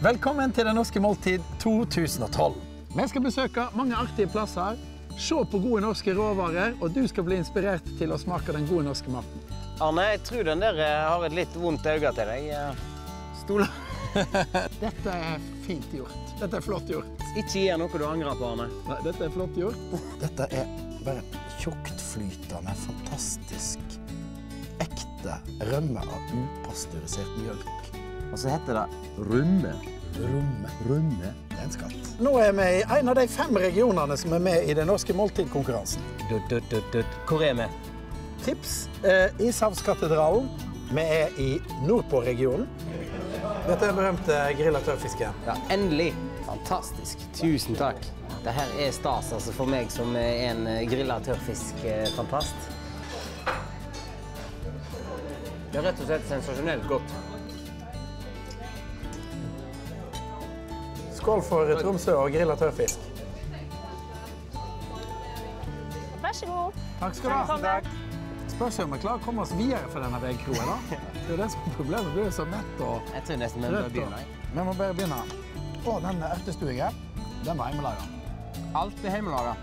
Velkommen til Det norske måltid 2012. Vi skal besøke mange artige plasser, se på gode norske råvarer, og du skal bli inspirert til å smake den gode norske maten. Arne, jeg tror den der eh, har et litt vondt øye til deg. Eh, Stoler. Dette er fint gjort. Dette er flott gjort. Ikke gjør noe du angrer på, Arne. Nei, dette er flott gjort. Dette er bare tjuktflytende, fantastisk ekte rømme av upasteurisert mjølk. Og så heter det rumme. Rumme. Rumme. Det er en skatt. Nå er vi i en av de fem regionene som er med i den norske måltidkonkurransen. Hvor er vi? Tips eh, Ishavskatedralen. Vi er i Nordpå-regionen. Dette er den berømte grilla tørrfisken. Ja, endelig. Fantastisk. Tusen takk. Det her er stas altså, for meg som er en eh, grilla tørrfisk-fantast. Det er rett og slett sensasjonelt godt. Skål for Tromsø og grilla tørrfisk. Vær så god. Takk skal du ha. Spørs om vi klarer å komme oss videre fra denne veikroa. da. Det er det som er problemet. Blir så mett og Jeg tror nesten vi bør begynne. Vi må bare begynne. Å, den ertestuingen, den var hjemmelaga. Alt er hjemmelaga.